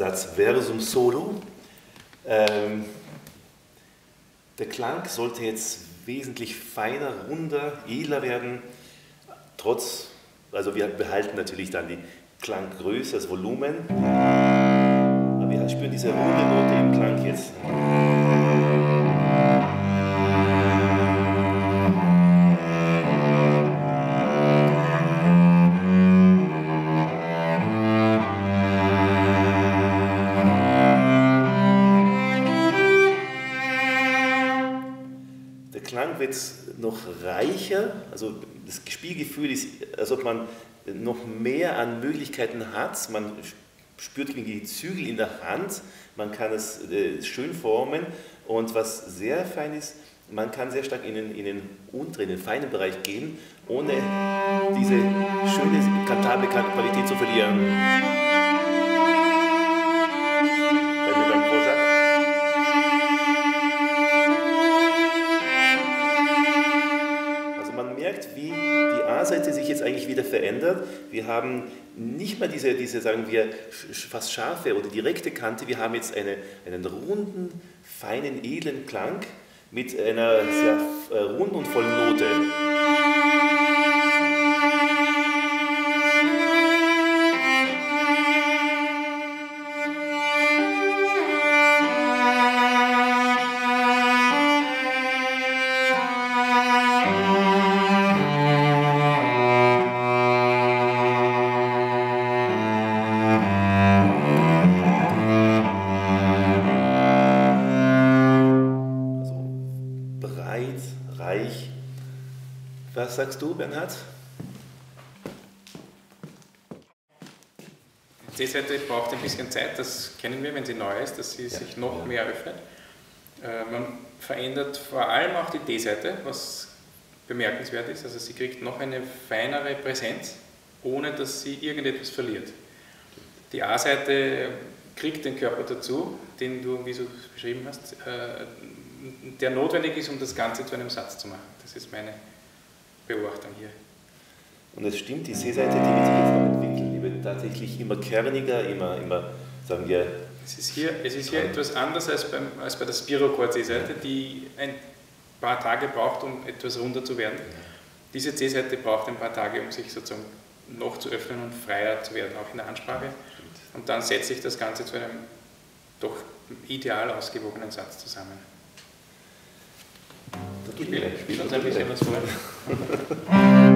Versum Solo. Ähm, der Klang sollte jetzt wesentlich feiner, runder, edler werden, trotz, also wir behalten natürlich dann die Klanggröße, das Volumen, aber wir spüren diese runde Note im Klang jetzt. Wird noch reicher, also das Spielgefühl ist, als ob man noch mehr an Möglichkeiten hat. Man spürt die Zügel in der Hand, man kann es äh, schön formen und was sehr fein ist, man kann sehr stark in den, in den unteren, in den feinen Bereich gehen, ohne diese schöne Kantarqualität zu verlieren. Wieder verändert. Wir haben nicht mehr diese, diese, sagen wir, fast scharfe oder direkte Kante, wir haben jetzt eine, einen runden, feinen, edlen Klang mit einer sehr äh, runden und vollen Note. Reich. Was sagst du, Bernhard? Die C-Seite braucht ein bisschen Zeit, das kennen wir, wenn sie neu ist, dass sie ja, sich noch ja. mehr öffnet. Äh, man verändert vor allem auch die D-Seite, was bemerkenswert ist. Also sie kriegt noch eine feinere Präsenz, ohne dass sie irgendetwas verliert. Die A-Seite kriegt den Körper dazu, den du, wie du es beschrieben hast, äh, der notwendig ist, um das Ganze zu einem Satz zu machen. Das ist meine Beobachtung hier. Und es stimmt, die C-Seite, die wird sich jetzt entwickeln, die wird tatsächlich immer kerniger, immer, immer sagen wir. Es ist hier, es ist hier etwas anders als, beim, als bei der Spirochord C-Seite, die ein paar Tage braucht, um etwas runder zu werden. Diese C-Seite braucht ein paar Tage, um sich sozusagen noch zu öffnen und freier zu werden, auch in der Ansprache. Und dann setze ich das Ganze zu einem doch ideal ausgewogenen Satz zusammen. Spiel, spiel uns ein bisschen was vor.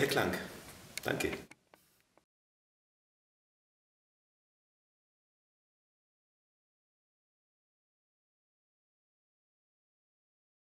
Reicher Klang. Danke.